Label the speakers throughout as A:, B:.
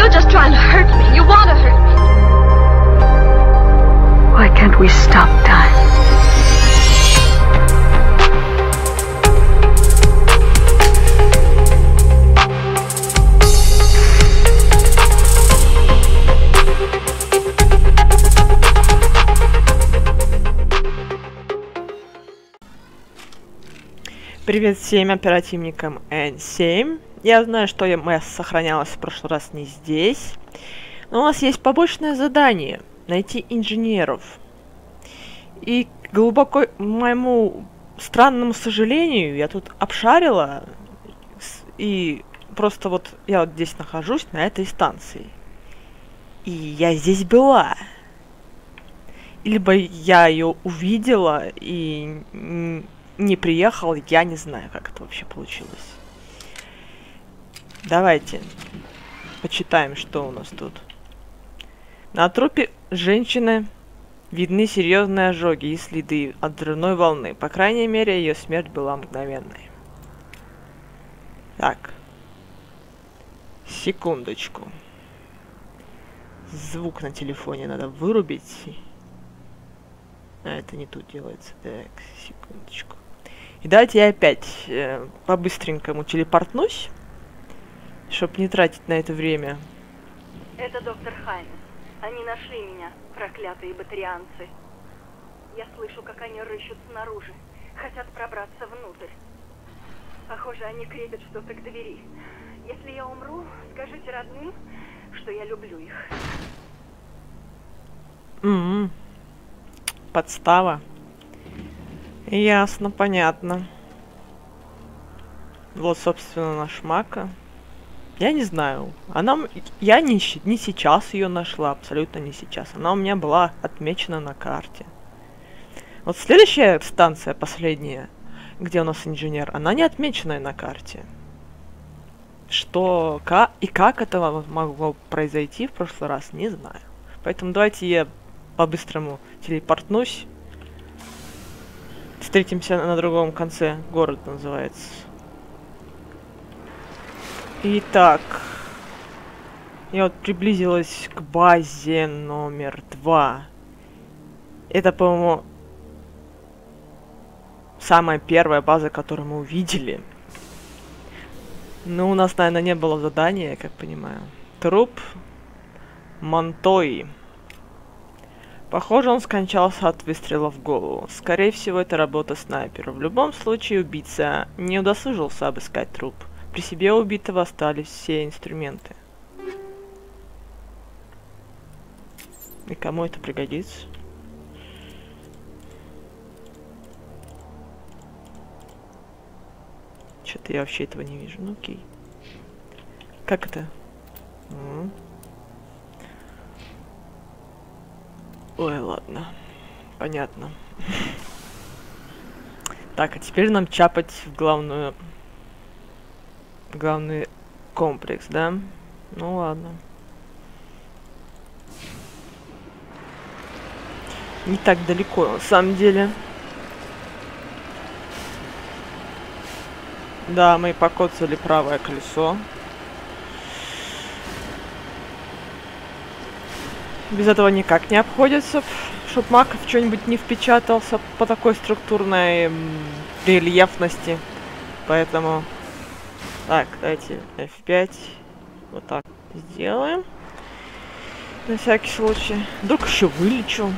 A: You're just trying to hurt me. You want to hurt me.
B: Why can't we stop time?
C: Привет всем оперативникам N7. Я знаю, что МС сохранялась в прошлый раз не здесь. Но у нас есть побочное задание – найти инженеров. И глубоко моему странному сожалению, я тут обшарила, и просто вот я вот здесь нахожусь, на этой станции. И я здесь была. Либо я ее увидела и не приехал, я не знаю, как это вообще получилось. Давайте почитаем, что у нас тут. На трупе женщины видны серьезные ожоги и следы от взрывной волны. По крайней мере, ее смерть была мгновенной. Так. Секундочку. Звук на телефоне надо вырубить. А, это не тут делается. Так, секундочку. И давайте я опять э, по-быстренькому телепортнусь, чтобы не тратить на это время.
D: Это доктор Хайнес. Они нашли меня, проклятые батарианцы. Я слышу, как они рыщут снаружи, хотят пробраться внутрь. Похоже, они крепят что-то к двери. Если я умру, скажите родным, что я люблю их.
C: М -м. Подстава. Ясно, понятно. Вот, собственно, наш Мака. Я не знаю. Она... Я не, не сейчас ее нашла, абсолютно не сейчас. Она у меня была отмечена на карте. Вот следующая станция, последняя, где у нас инженер, она не отмеченная на карте. Что как, и как это могло произойти в прошлый раз, не знаю. Поэтому давайте я по-быстрому телепортнусь Встретимся на другом конце. Город называется. Итак. Я вот приблизилась к базе номер два. Это, по-моему, самая первая база, которую мы увидели. Ну, у нас, наверное, не было задания, как понимаю. Труп Монтои. Похоже, он скончался от выстрела в голову. Скорее всего, это работа снайпера. В любом случае, убийца не удосужился обыскать труп. При себе убитого остались все инструменты. И кому это пригодится? Что-то я вообще этого не вижу. Ну окей. Как это? -м. Ой, ладно. Понятно. Так, а теперь нам чапать в главную... Главный комплекс, да? Ну ладно. Не так далеко, на самом деле. Да, мы покоцали правое колесо. Без этого никак не обходится, чтоб Маков что-нибудь не впечатался по такой структурной рельефности. Поэтому... Так, давайте F5. Вот так сделаем. На всякий случай. Вдруг еще вылечу.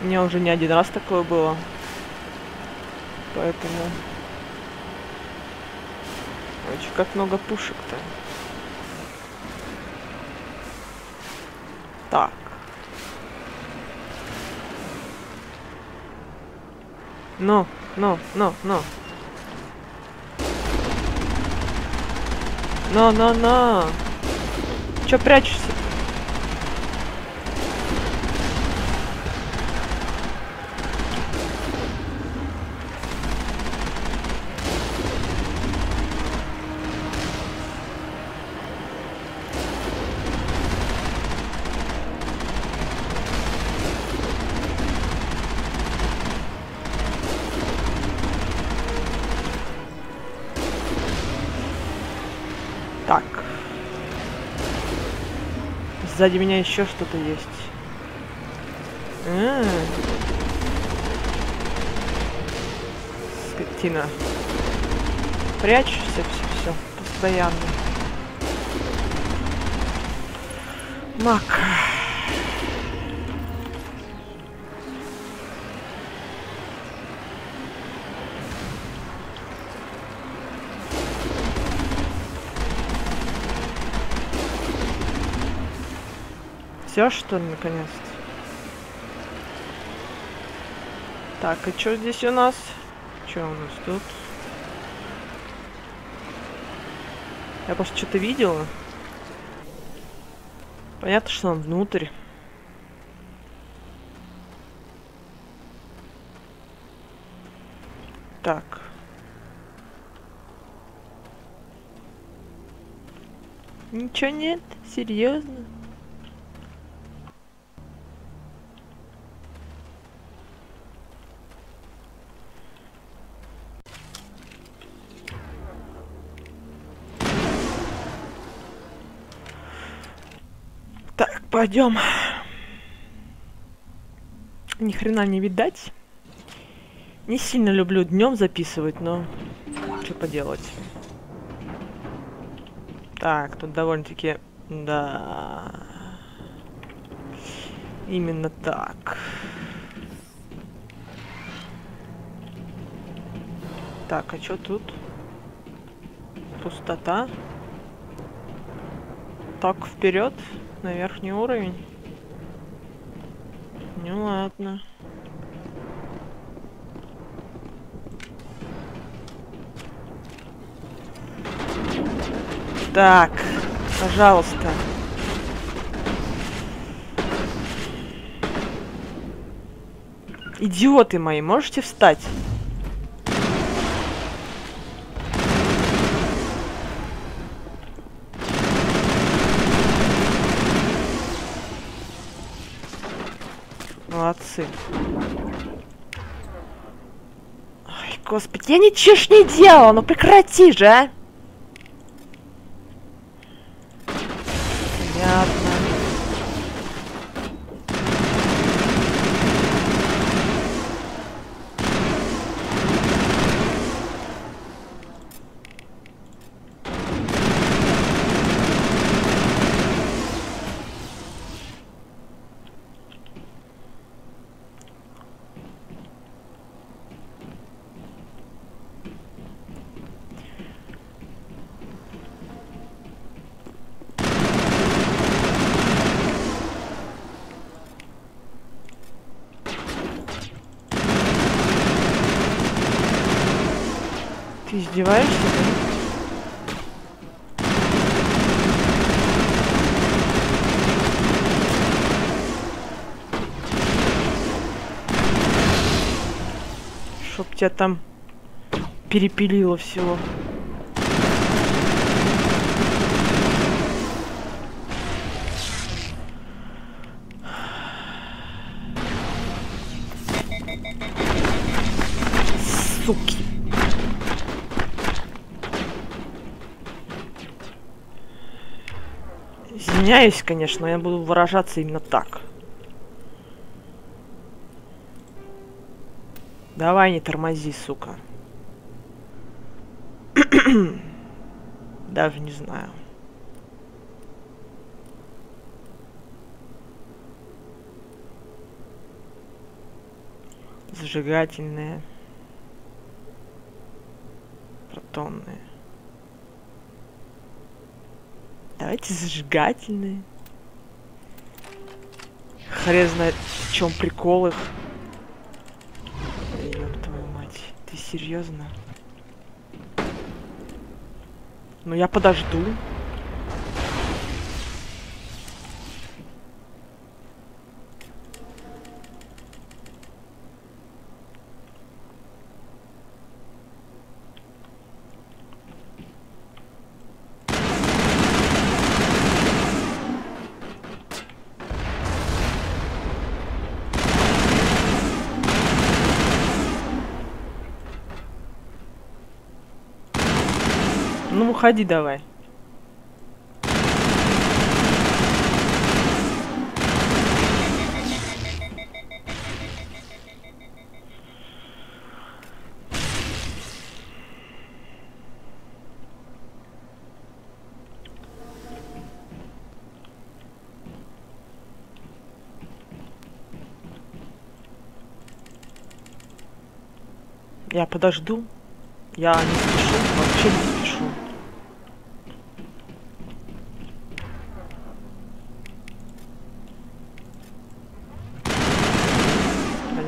C: У меня уже не один раз такое было. Поэтому... Очень как много пушек-то. Так. Ну, ну, ну, ну. Но, но, но. Чё прячешься? Так. Сзади меня еще что-то есть. А -а -а. Скотина. Прячешься все, все, постоянно. Мак. Все, что ли, наконец-то? Так, а что здесь у нас? Что у нас тут? Я просто что-то видела. Понятно, что нам внутрь. Так. Ничего нет? Серьезно? Пойдем. Ни хрена не видать. Не сильно люблю днем записывать, но что поделать. Так, тут довольно-таки... Да... Именно так. Так, а что тут? Пустота. Так, вперед на верхний уровень. Ну ладно. Так, пожалуйста. Идиоты мои, можете встать? Господи, я ничего ж не делала, ну прекрати же, а! Понятно. Ты издеваешься? да? Чтоб тебя там перепилило всего. Суки. Извиняюсь, конечно, но я буду выражаться именно так. Давай не тормози, сука. Даже не знаю. Зажигательные. Протонные. Давайте зажигательные. Хрен знает, в чем прикол их. Ёб твою мать. Ты серьезно? Ну я подожду. Ну, выходи давай. Я подожду. Я не спешу вообще не спешу.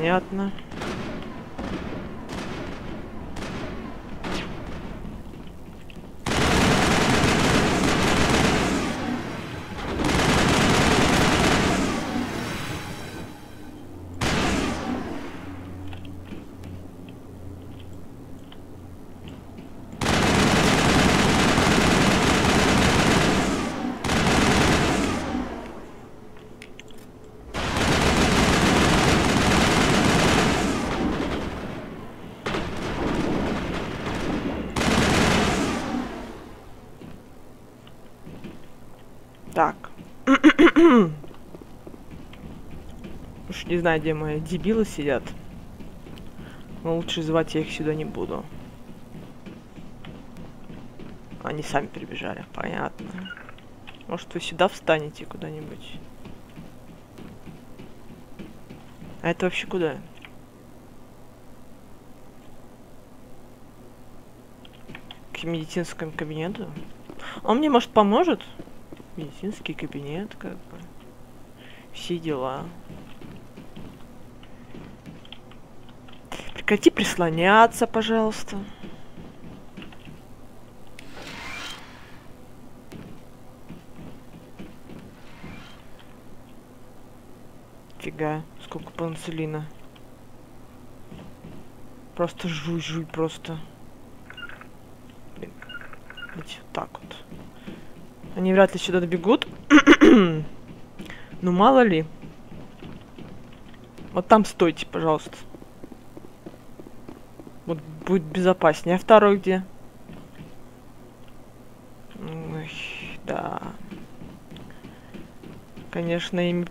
C: Понятно. Так. Уж не знаю, где мои дебилы сидят. Но лучше звать я их сюда не буду. Они сами прибежали, понятно. Может, вы сюда встанете куда-нибудь? А это вообще куда? К медицинскому кабинету? Он мне, может, поможет? Медицинский кабинет, как бы. Все дела. Прекрати прислоняться, пожалуйста. Фига, сколько панцелина. Просто жуй, жуй, просто. Блин. Вот так вот. Они вряд ли сюда добегут. ну, мало ли. Вот там стойте, пожалуйста. Вот будет безопаснее. А второй где? Ой, да. Конечно, им...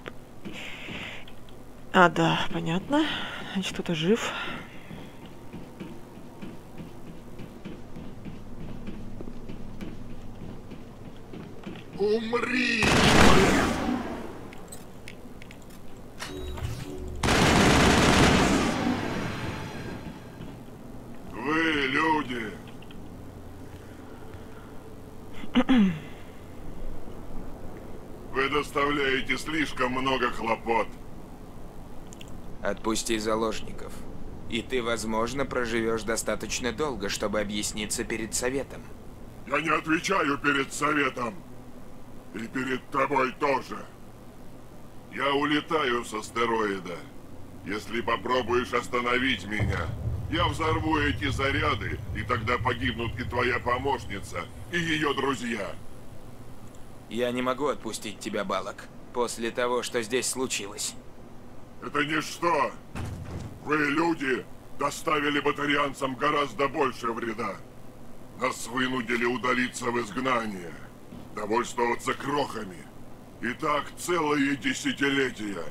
C: А, да, понятно. Значит, кто-то жив.
E: Умри! Вы, люди, вы доставляете слишком много хлопот.
F: Отпусти заложников. И ты, возможно, проживешь достаточно долго, чтобы объясниться перед советом.
E: Я не отвечаю перед советом. И перед тобой тоже. Я улетаю с астероида. Если попробуешь остановить меня, я взорву эти заряды, и тогда погибнут и твоя помощница, и ее друзья.
F: Я не могу отпустить тебя, Балок, после того, что здесь случилось.
E: Это ничто. Вы, люди, доставили батарианцам гораздо больше вреда. Нас вынудили удалиться в изгнание, довольствоваться крохами. И так целые десятилетия.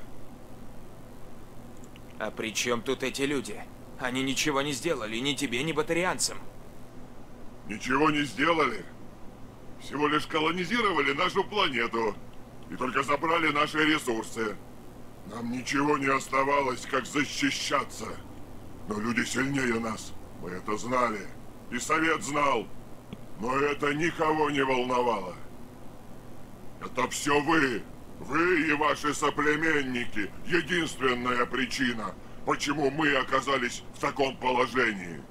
F: А при чем тут эти люди? Они ничего не сделали ни тебе, ни батарианцам.
E: Ничего не сделали. Всего лишь колонизировали нашу планету. И только забрали наши ресурсы. Нам ничего не оставалось, как защищаться. Но люди сильнее нас. Мы это знали. И Совет знал. Но это никого не волновало. Это все вы. Вы и ваши соплеменники. Единственная причина, почему мы оказались в таком положении.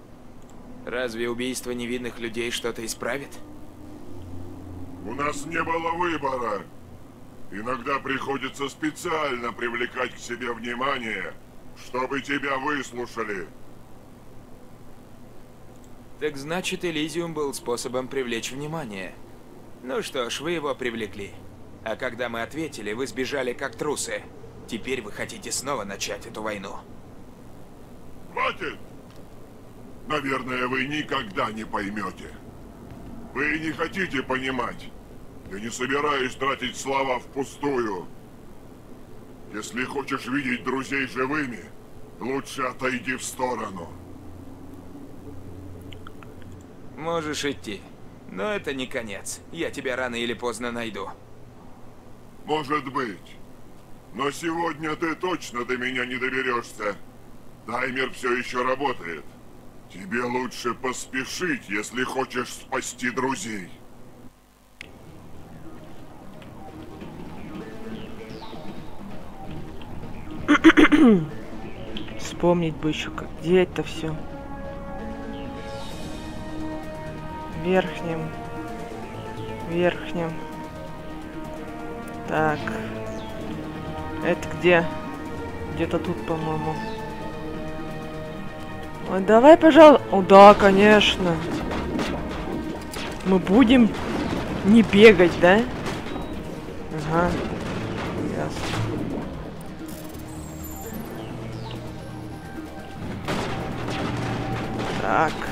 F: Разве убийство невинных людей что-то исправит?
E: У нас не было выбора. Иногда приходится специально привлекать к себе внимание, чтобы тебя выслушали.
F: Так значит, Элизиум был способом привлечь внимание. Ну что ж, вы его привлекли. А когда мы ответили, вы сбежали как трусы. Теперь вы хотите снова начать эту войну.
E: Хватит! Наверное, вы никогда не поймете. Вы не хотите понимать. Я не собираюсь тратить слова впустую. Если хочешь видеть друзей живыми, лучше отойди в сторону.
F: Можешь идти. Но это не конец. Я тебя рано или поздно найду.
E: Может быть. Но сегодня ты точно до меня не доберешься. Таймер все еще работает. Тебе лучше поспешить, если хочешь спасти друзей.
C: Вспомнить бы еще, как где это все. Верхнем. Верхнем. Так. Это где? Где-то тут, по-моему. Ой, давай, пожалуй. О, да, конечно. Мы будем не бегать, да? Ага. Ясно. Так.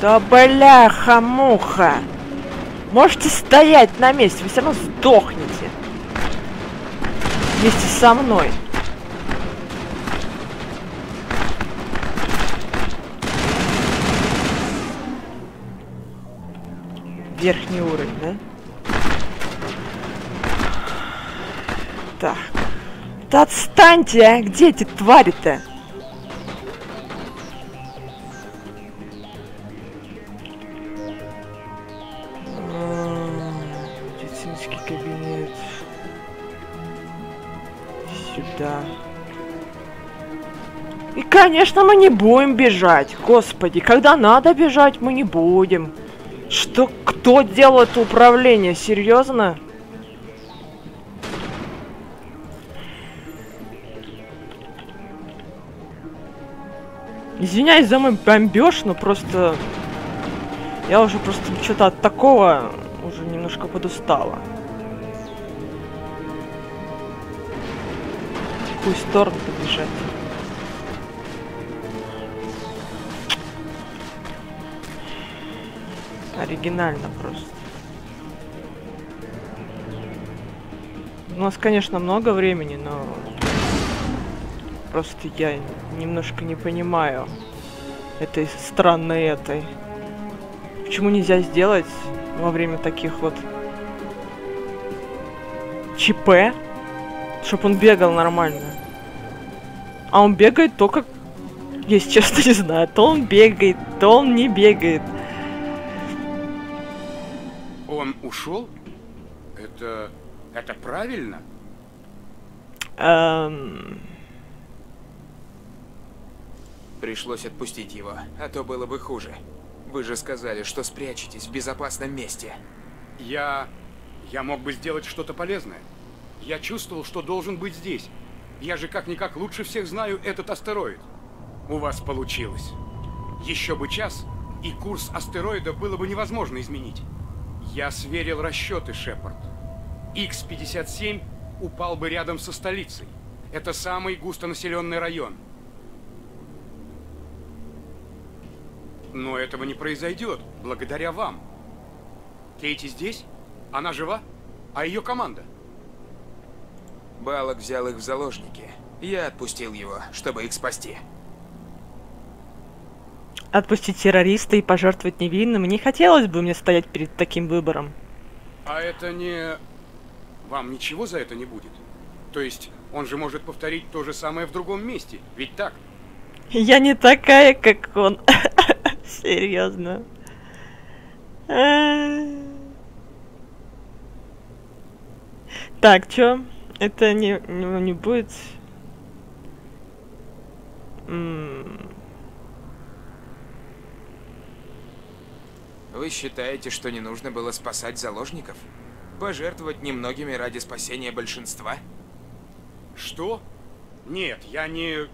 C: Да бляха-муха! Можете стоять на месте, вы все равно сдохнете. Вместе со мной. Верхний уровень, да? Так. Да отстаньте, а! Где эти твари-то? Конечно, мы не будем бежать. Господи, когда надо бежать, мы не будем. Что? Кто делает управление? Серьезно? Извиняюсь за мой бомбеж, но просто... Я уже просто что-то от такого уже немножко подустала. В какую сторону побежать? Оригинально просто. У нас, конечно, много времени, но... Просто я немножко не понимаю этой странной этой. Почему нельзя сделать во время таких вот ЧП, чтобы он бегал нормально? А он бегает только, если честно, не знаю, то он бегает, то он не бегает.
G: Ушел? Это... это правильно?
C: Эм...
F: Пришлось отпустить его, а то было бы хуже. Вы же сказали, что спрячетесь в безопасном месте.
G: Я... я мог бы сделать что-то полезное. Я чувствовал, что должен быть здесь. Я же как-никак лучше всех знаю этот астероид. У вас получилось. Еще бы час, и курс астероида было бы невозможно изменить. Я сверил расчеты, Шепард. X-57 упал бы рядом со столицей. Это самый густонаселенный район. Но этого не произойдет, благодаря вам. Кейти здесь? Она жива? А ее команда?
F: Балок взял их в заложники. Я отпустил его, чтобы их спасти.
C: Отпустить террориста и пожертвовать невинным не хотелось бы мне стоять перед таким выбором.
G: А это не... Вам ничего за это не будет? То есть, он же может повторить то же самое в другом месте, ведь так?
C: Я не такая, как он. Серьезно. Так, чё? Это не, не, не будет... М,
F: Вы считаете, что не нужно было спасать заложников? Пожертвовать немногими ради спасения большинства?
G: Что? Нет, я не...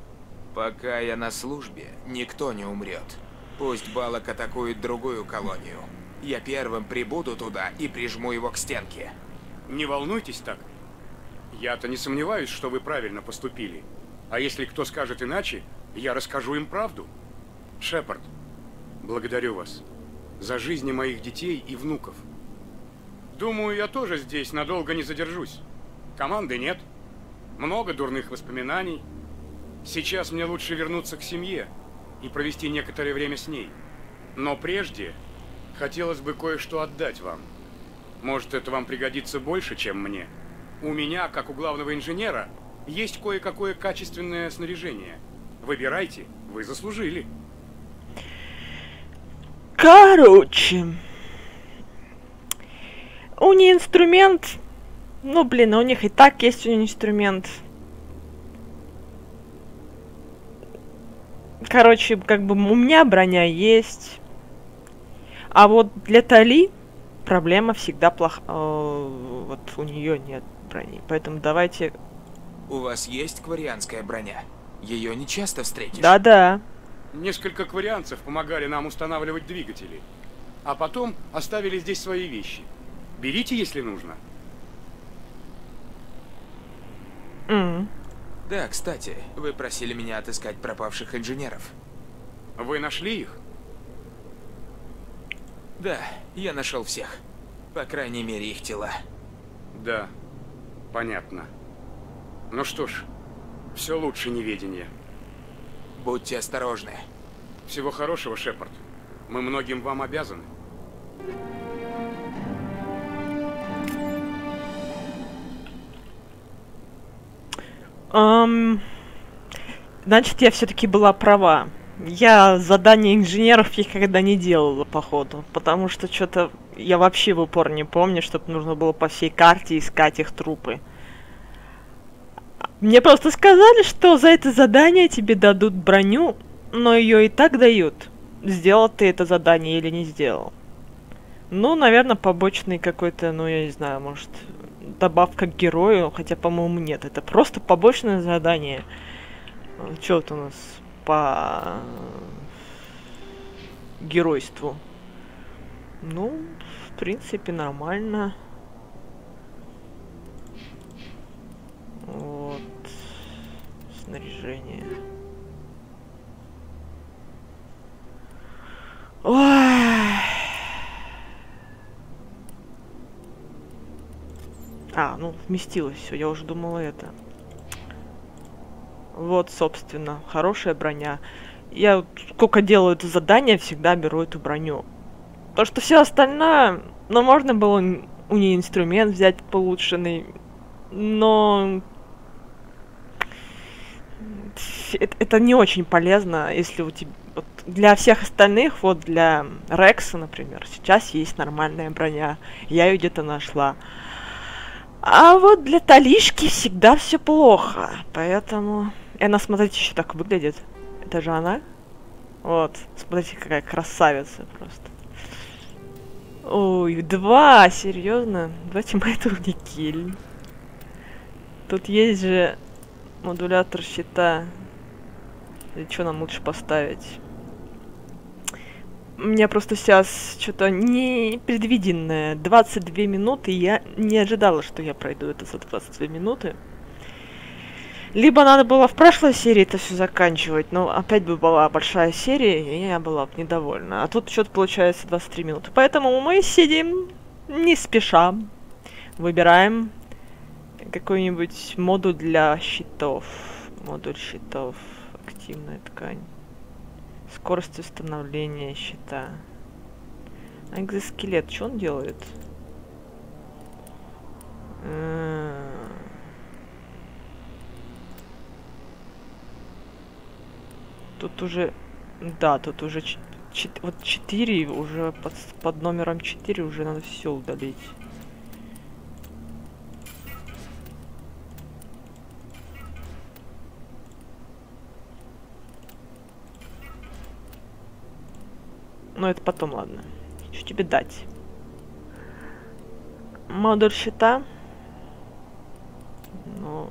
F: Пока я на службе, никто не умрет. Пусть Балок атакует другую колонию. Я первым прибуду туда и прижму его к стенке.
G: Не волнуйтесь так. Я-то не сомневаюсь, что вы правильно поступили. А если кто скажет иначе, я расскажу им правду. Шепард, благодарю вас за жизни моих детей и внуков. Думаю, я тоже здесь надолго не задержусь. Команды нет. Много дурных воспоминаний. Сейчас мне лучше вернуться к семье и провести некоторое время с ней. Но прежде Хотелось бы кое-что отдать вам. Может, это вам пригодится больше, чем мне. У меня, как у главного инженера, есть кое-какое качественное снаряжение. Выбирайте, вы заслужили.
C: Короче. У них инструмент. Ну, блин, у них и так есть у них инструмент. Короче, как бы у меня броня есть. А вот для Тали проблема всегда плоха. э, Вот у нее нет брони. Поэтому давайте.
F: У вас есть кварианская броня? Ее не часто встретишь.
C: Да-да.
G: Несколько кварианцев помогали нам устанавливать двигатели. А потом оставили здесь свои вещи. Берите, если нужно.
C: М.
F: Да, кстати, вы просили меня отыскать пропавших инженеров.
G: Вы нашли их?
F: Да, я нашел всех. По крайней мере, их тела.
G: Да, понятно. Ну что ж, все лучше неведения.
F: Будьте осторожны.
G: Всего хорошего, Шепард. Мы многим вам обязаны.
C: Ам, Значит, я все-таки была права. Я задание инженеров никогда не делала, походу. Потому что что-то я вообще в упор не помню, чтобы нужно было по всей карте искать их трупы. Мне просто сказали, что за это задание тебе дадут броню, но ее и так дают. Сделал ты это задание или не сделал. Ну, наверное, побочный какой-то, ну, я не знаю, может, добавка к герою, хотя, по-моему, нет. Это просто побочное задание. Что вот у нас по геройству? Ну, в принципе, нормально. Вот. Снаряжение. Ой. А, ну, вместилось все, я уже думала это. Вот, собственно, хорошая броня. Я сколько делаю это задание, всегда беру эту броню. То, что все остальное, ну, можно было у нее инструмент взять полученный, но это, это не очень полезно, если у тебя... вот для всех остальных, вот для Рекса, например, сейчас есть нормальная броня. Я ее где-то нашла. А вот для Талишки всегда все плохо. Поэтому... И она, смотрите, еще так выглядит. Это же она? Вот. Смотрите, какая красавица просто. Ой, два, серьезно? Мы этого не киль. Тут есть же модулятор щита. Что нам лучше поставить? У меня просто сейчас что-то непредвиденное. 22 минуты. Я не ожидала, что я пройду это за 22 минуты. Либо надо было в прошлой серии это все заканчивать, но опять бы была большая серия, и я была бы недовольна. А тут что-то получается 23 минуты. Поэтому мы сидим не спеша. Выбираем какой-нибудь модуль для щитов. Модуль щитов. Активная ткань. Скорость установления щита. А экзоскелет, что он делает? М, Тут уже... Да, тут уже... Вот 4 уже под, под номером 4 уже надо все удалить. Ну, это потом, ладно. Что тебе дать? Модуль щита. Ну...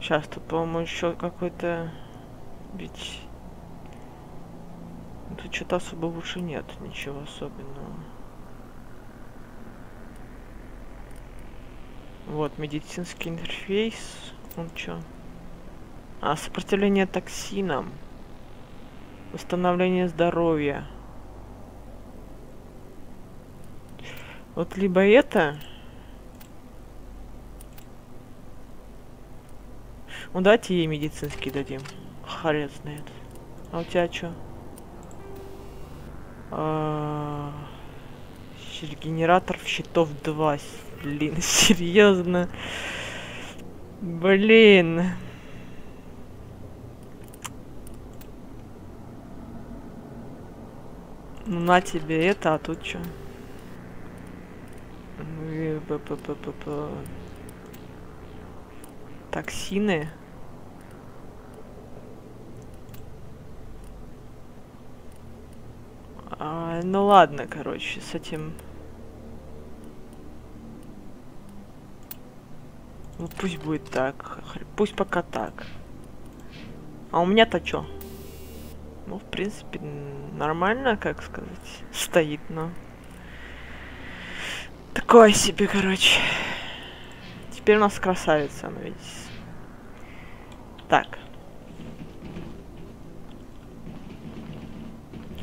C: Сейчас тут, по-моему, еще какой-то... Ведь... Тут что-то особо лучше нет, ничего особенного. Вот, медицинский интерфейс. Он чё? А, сопротивление токсинам. Восстановление здоровья. Вот либо это... Ну давайте ей медицинский дадим. Харец знает. А у тебя что? А, Генератор щитов 2. Блин, серьезно. Блин. Ну на тебе это, а тут что? Токсины. А, ну ладно, короче, с этим... Ну пусть будет так. Пусть пока так. А у меня-то чё? Ну, в принципе, нормально, как сказать, стоит, но... Такое себе, короче. Теперь у нас красавица, она видите. Так.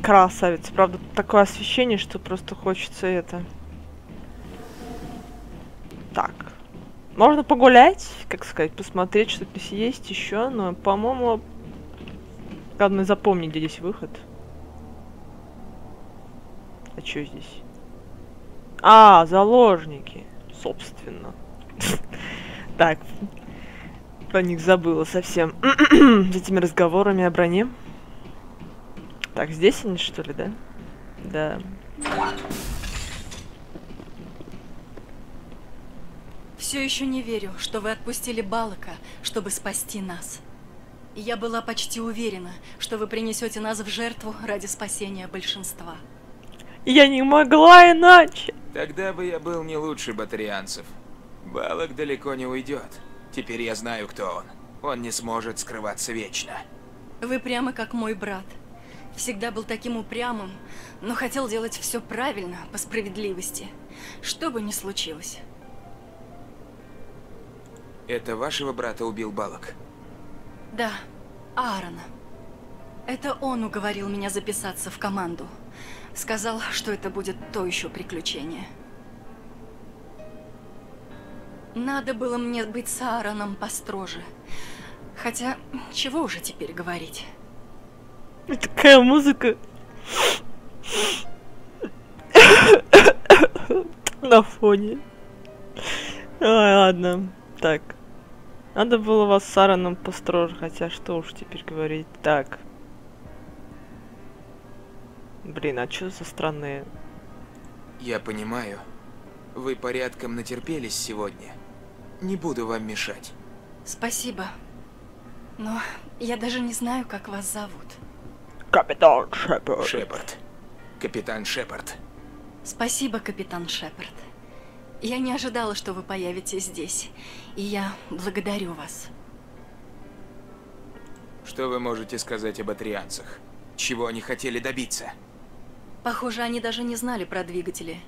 C: Красавица. Правда, такое освещение, что просто хочется это... Так. Можно погулять, как сказать, посмотреть, что здесь есть еще, но, по-моему, главное запомнить, где здесь выход. А что здесь? А, заложники, собственно. Так, про них забыла совсем. С этими разговорами о броне. Так, здесь они, что ли, да? Да.
H: Все еще не верю, что вы отпустили Балака, чтобы спасти нас. Я была почти уверена, что вы принесете нас в жертву ради спасения большинства.
C: Я не могла иначе.
F: Тогда бы я был не лучше батарианцев. Балок далеко не уйдет. Теперь я знаю, кто он. Он не сможет скрываться вечно.
H: Вы прямо как мой брат. Всегда был таким упрямым, но хотел делать все правильно, по справедливости. Что бы ни случилось.
F: Это вашего брата убил Балок?
H: Да, Аарона. Это он уговорил меня записаться в команду. Сказал, что это будет то еще приключение. Надо было мне быть с Аароном построже. Хотя, чего уже теперь говорить?
C: Такая музыка. На фоне. Ай, ладно. Так. Надо было вас с Аароном построже, хотя что уж теперь говорить. Так. Блин, а что за странные...
F: Я понимаю. Вы порядком натерпелись сегодня. Не буду вам мешать.
H: Спасибо. Но я даже не знаю, как вас зовут.
C: Капитан Шепард.
F: Шепард. Капитан Шепард.
H: Спасибо, капитан Шепард. Я не ожидала, что вы появитесь здесь. И я благодарю вас.
F: Что вы можете сказать об атрианцах? Чего они хотели добиться?
H: Похоже, они даже не знали про двигатели.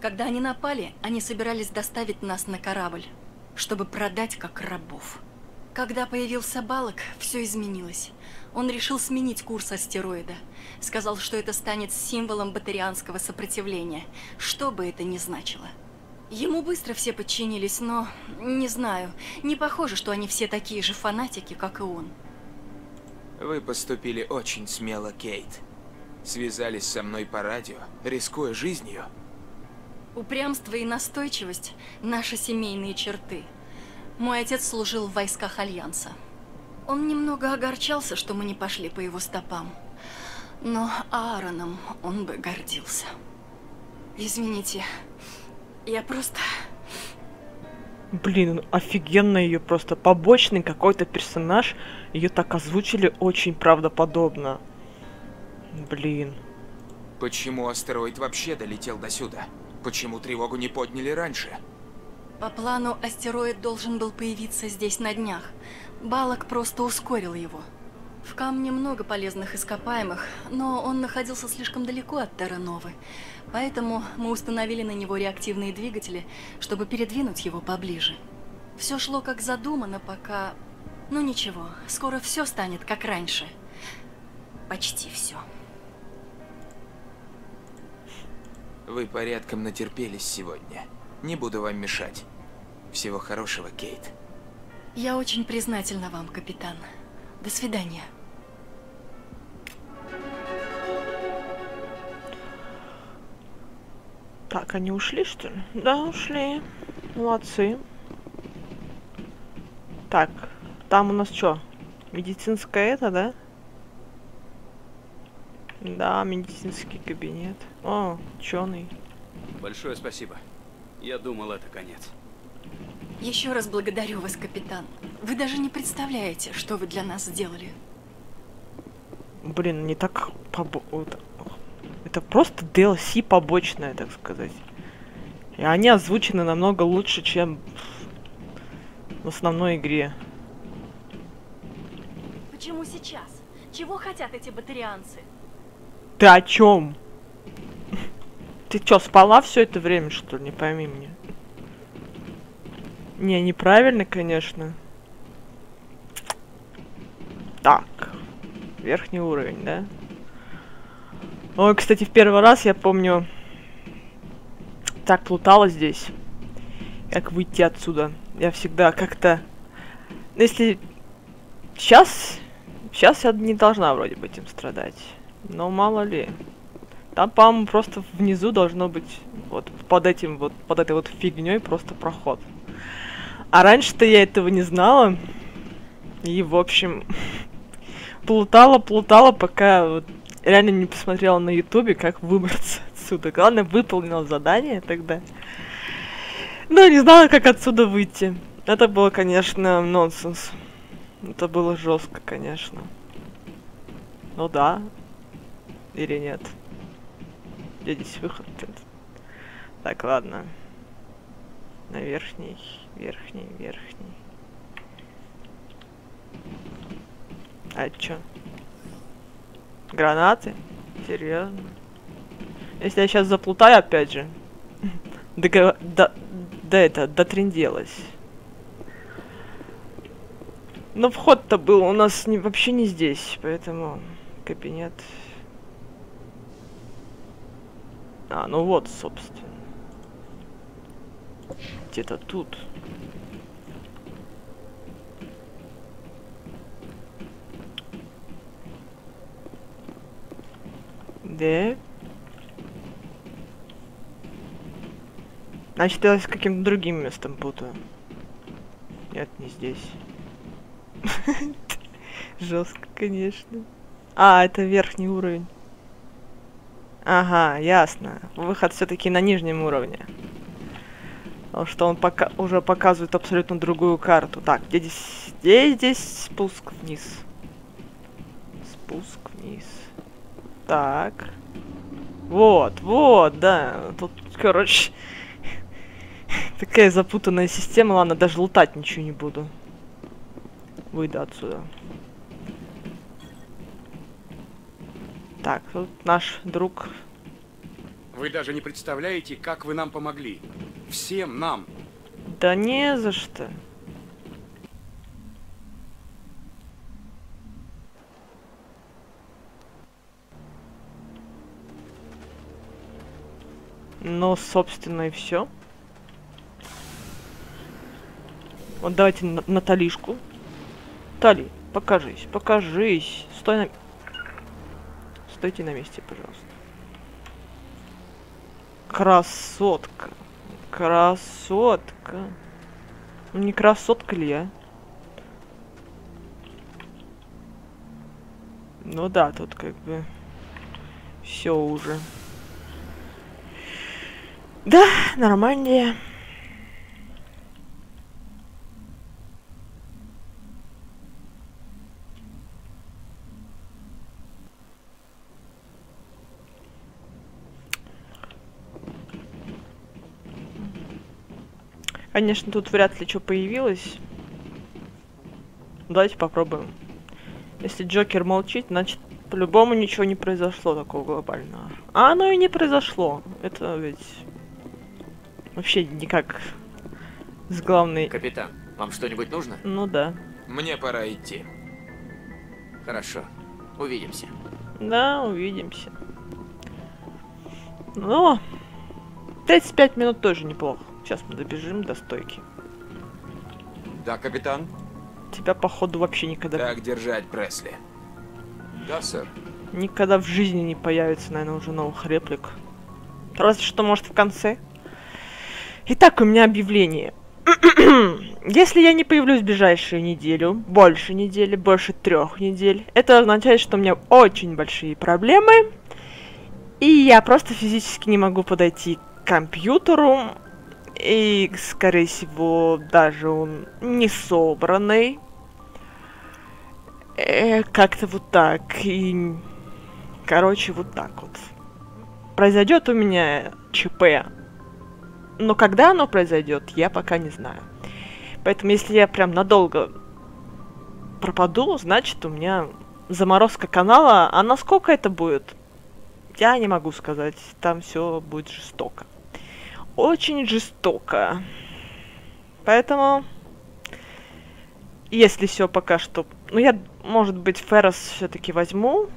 H: Когда они напали, они собирались доставить нас на корабль, чтобы продать как рабов. Когда появился Балок, все изменилось. Он решил сменить курс астероида. Сказал, что это станет символом батарианского сопротивления, что бы это ни значило. Ему быстро все подчинились, но не знаю, не похоже, что они все такие же фанатики, как и он.
F: Вы поступили очень смело, Кейт. Связались со мной по радио, рискуя жизнью.
H: Упрямство и настойчивость – наши семейные черты. Мой отец служил в войсках Альянса. Он немного огорчался, что мы не пошли по его стопам. Но Аароном он бы гордился. Извините, я просто...
C: Блин, офигенно ее просто. Побочный какой-то персонаж. Ее так озвучили очень правдоподобно. Блин.
F: Почему астероид вообще долетел до сюда? Почему тревогу не подняли раньше?
H: По плану астероид должен был появиться здесь на днях. Балок просто ускорил его. В камне много полезных ископаемых, но он находился слишком далеко от Террановы. Поэтому мы установили на него реактивные двигатели, чтобы передвинуть его поближе. Все шло как задумано, пока... Ну ничего, скоро все станет как раньше. Почти все.
F: Вы порядком натерпелись сегодня. Не буду вам мешать. Всего хорошего, Кейт.
H: Я очень признательна вам, капитан. До свидания.
C: Так, они ушли, что ли? Да, ушли. Молодцы. Так, там у нас что? Медицинское это, да? Да, медицинский кабинет. О, ученый.
I: Большое спасибо. Я думал, это конец.
H: Еще раз благодарю вас, капитан. Вы даже не представляете, что вы для нас сделали.
C: Блин, не так побо... Это просто DLC побочное, так сказать. И они озвучены намного лучше, чем в основной игре.
H: Почему сейчас? Чего хотят эти батарианцы?
C: Ты о чем? Ты что, спала все это время, что ли? Не пойми мне. Не, неправильно, конечно. Так. Верхний уровень, да? Ой, кстати, в первый раз я помню... Так плутала здесь. Как выйти отсюда. Я всегда как-то... ну, Если... Сейчас... Сейчас я не должна вроде бы этим страдать. Но мало ли. Там, по-моему, просто внизу должно быть вот под этим вот, под этой вот фигней просто проход. А раньше-то я этого не знала. И, в общем, плутала, плутала, пока вот реально не посмотрела на ютубе, как выбраться отсюда. Главное, выполнила задание тогда. Но не знала, как отсюда выйти. Это было, конечно, нонсенс. Это было жестко, конечно. Ну да. Или нет. Где здесь выход? Так, ладно. На верхний, верхний, верхний. А чё? Гранаты? Серьезно? Если я сейчас заплутаю опять же. Да, да, да это, дотренделась. Но вход-то был у нас не, вообще не здесь, поэтому кабинет. А, ну вот, собственно. Где-то тут. Да. Значит, я с каким-то другим местом путаю. Нет, не здесь. Жестко, конечно. А, это верхний уровень. Ага, ясно. Выход все-таки на нижнем уровне. Потому что он пока уже показывает абсолютно другую карту. Так, где здесь? Где здесь спуск вниз? Спуск вниз. Так. Вот, вот, да. Тут, короче, такая запутанная система. Ладно, даже лутать ничего не буду. Выйду отсюда. Так, тут наш друг.
G: Вы даже не представляете, как вы нам помогли. Всем нам.
C: Да не за что. Ну, собственно, и все. Вот давайте на Наталишку. Тали, покажись, покажись. Стой на... Стойте на месте, пожалуйста. Красотка. Красотка. Ну не красотка ли я? Ну да, тут как бы все уже. Да, нормальнее. Конечно, тут вряд ли что появилось. Давайте попробуем. Если Джокер молчит, значит, по-любому ничего не произошло такого глобального. А оно и не произошло. Это ведь вообще никак с главной...
J: Капитан, вам что-нибудь нужно?
C: Ну да.
F: Мне пора идти.
J: Хорошо. Увидимся.
C: Да, увидимся. Ну, 35 минут тоже неплохо. Сейчас мы добежим до стойки.
F: Да, капитан?
C: Тебя, походу, вообще никогда...
F: Так держать, Пресли. Да, сэр.
C: Никогда в жизни не появится, наверное, уже новых реплик. Разве что, может, в конце. Итак, у меня объявление. Если я не появлюсь в ближайшую неделю, больше недели, больше трех недель, это означает, что у меня очень большие проблемы, и я просто физически не могу подойти к компьютеру, и, скорее всего, даже он не собранный. Э, Как-то вот так. И, короче, вот так вот. Произойдет у меня ЧП. Но когда оно произойдет, я пока не знаю. Поэтому, если я прям надолго пропаду, значит, у меня заморозка канала. А насколько это будет? Я не могу сказать. Там все будет жестоко. Очень жестоко. Поэтому, если все пока что... Ну, я, может быть, Феррес все-таки возьму.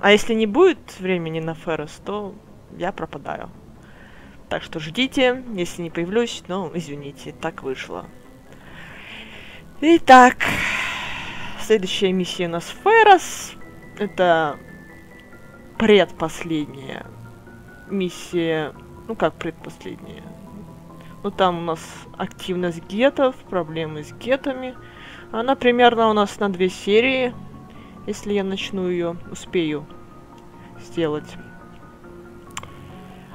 C: А если не будет времени на Феррес, то я пропадаю. Так что ждите, если не появлюсь, ну, извините, так вышло. Итак, следующая миссия у нас Феррес. Это предпоследняя миссия. Ну как предпоследняя? Ну там у нас активность гетов, проблемы с гетами. Она примерно у нас на две серии. Если я начну ее, успею сделать.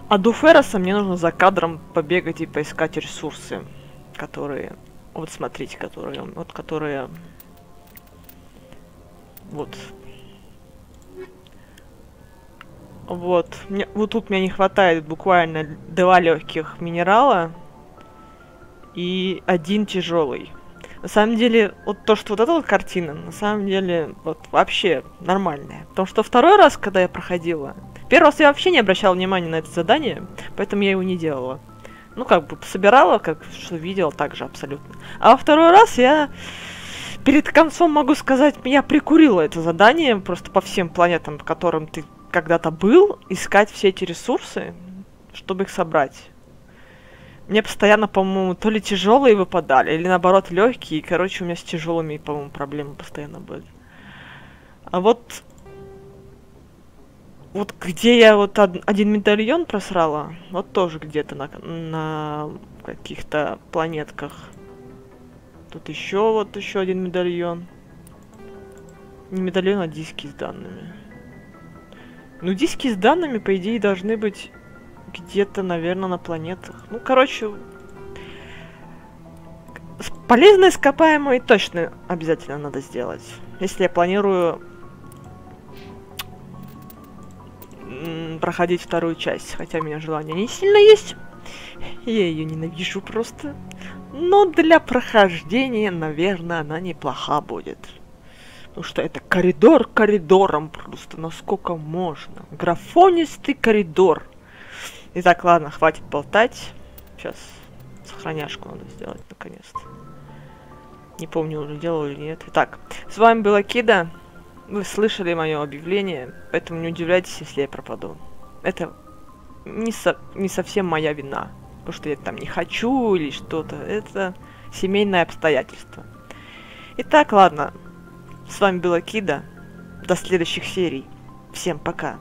C: А до Ферроса мне нужно за кадром побегать и поискать ресурсы, которые... Вот смотрите, которые... Вот которые... Вот. Вот. Мне, вот тут мне не хватает буквально два легких минерала и один тяжелый. На самом деле, вот то, что вот эта вот картина, на самом деле, вот вообще нормальная. Потому что второй раз, когда я проходила, первый раз я вообще не обращала внимания на это задание, поэтому я его не делала. Ну, как бы собирала, как что видела, так же абсолютно. А во второй раз я перед концом, могу сказать, я прикурила это задание просто по всем планетам, по которым ты когда-то был, искать все эти ресурсы, чтобы их собрать. Мне постоянно, по-моему, то ли тяжелые выпадали, или наоборот легкие. Короче, у меня с тяжелыми, по-моему, проблемы постоянно были. А вот... Вот где я вот од- один медальон просрала, вот тоже где-то на, на каких-то планетках. Тут еще вот еще один медальон. Не медальон, а диски с данными. Ну, диски с данными, по идее, должны быть где-то, наверное, на планетах. Ну, короче, полезные ископаемые точно обязательно надо сделать. Если я планирую проходить вторую часть, хотя у меня желание не сильно есть. Я ее ненавижу просто. Но для прохождения, наверное, она неплоха будет. Потому что это коридор коридором просто, насколько можно. Графонистый коридор. Итак, ладно, хватит болтать. Сейчас сохраняшку надо сделать, наконец-то. Не помню, уже делал или нет. Итак, с вами была Кида. Вы слышали мое объявление, поэтому не удивляйтесь, если я пропаду. Это не, со- не совсем моя вина. Потому что я там не хочу или что-то. Это семейное обстоятельство. Итак, ладно. С вами была Кида. До следующих серий. Всем пока.